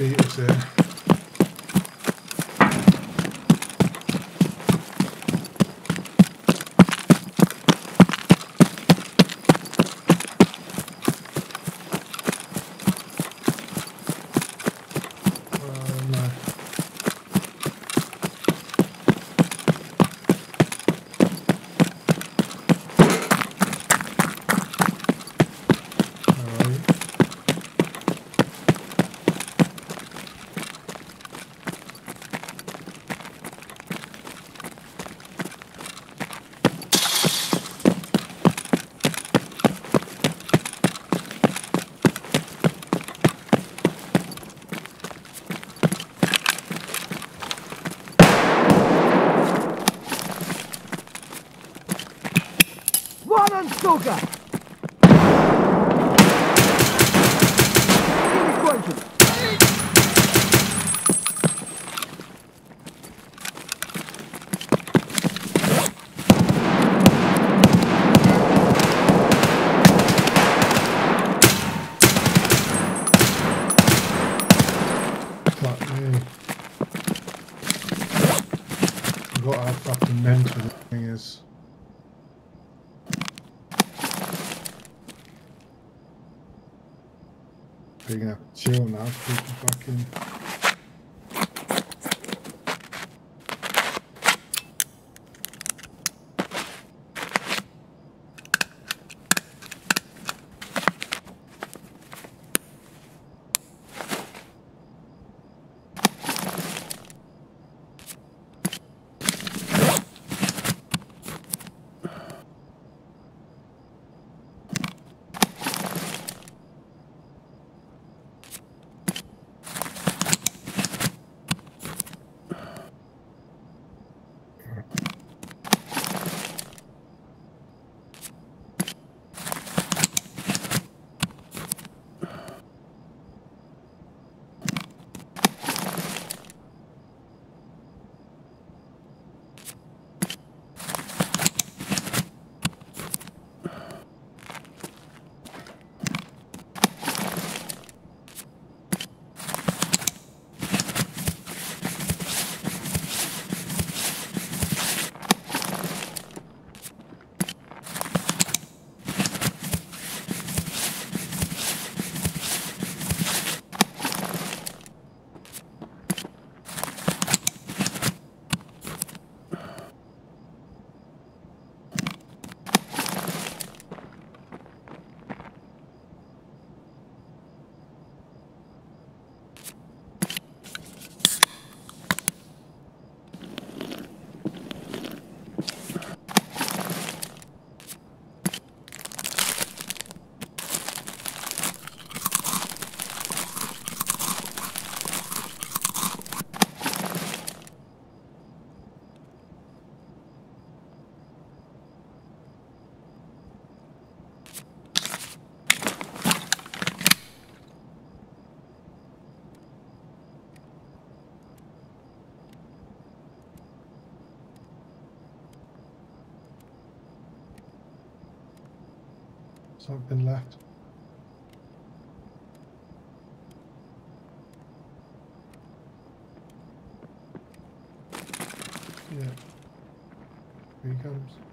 Beat us there. Landstuka! Like. I've got fucking mental thing is. Are you gonna chill now? People fucking. Something left. Yeah. Here he comes.